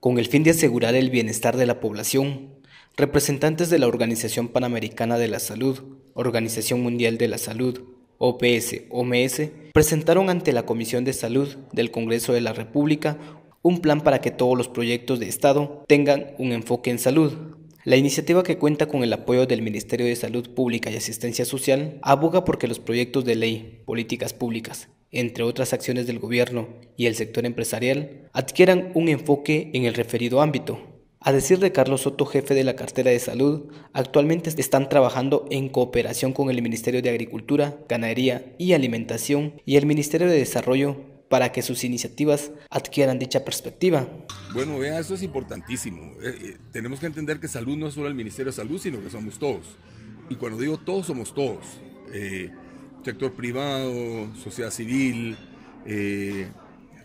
Con el fin de asegurar el bienestar de la población, representantes de la Organización Panamericana de la Salud, Organización Mundial de la Salud, OPS-OMS, presentaron ante la Comisión de Salud del Congreso de la República un plan para que todos los proyectos de Estado tengan un enfoque en salud. La iniciativa que cuenta con el apoyo del Ministerio de Salud Pública y Asistencia Social aboga porque los proyectos de ley, políticas públicas, entre otras acciones del gobierno y el sector empresarial, adquieran un enfoque en el referido ámbito. A decir de Carlos Soto, jefe de la cartera de salud, actualmente están trabajando en cooperación con el Ministerio de Agricultura, Ganadería y Alimentación y el Ministerio de Desarrollo para que sus iniciativas adquieran dicha perspectiva. Bueno, vea, eso es importantísimo. Eh, eh, tenemos que entender que salud no es solo el Ministerio de Salud, sino que somos todos. Y cuando digo todos, somos todos. Eh, sector privado, sociedad civil,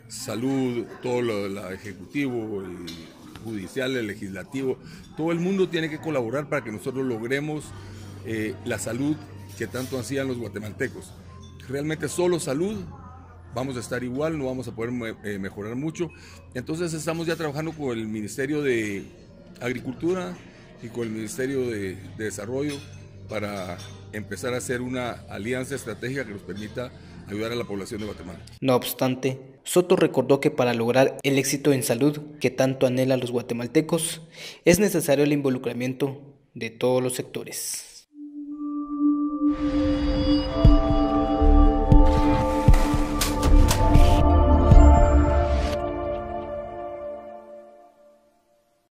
salud, todo lo ejecutivo, el judicial, el legislativo, todo el mundo tiene que colaborar para que nosotros logremos la salud que tanto hacían los guatemaltecos. Realmente solo salud vamos a estar igual, no vamos a poder eh, mejorar mucho. Entonces estamos ya trabajando con el Ministerio de Agricultura y con el Ministerio de, Desarrollo para empezar a hacer una alianza estratégica que nos permita ayudar a la población de Guatemala. No obstante, Soto recordó que para lograr el éxito en salud que tanto anhelan los guatemaltecos, es necesario el involucramiento de todos los sectores.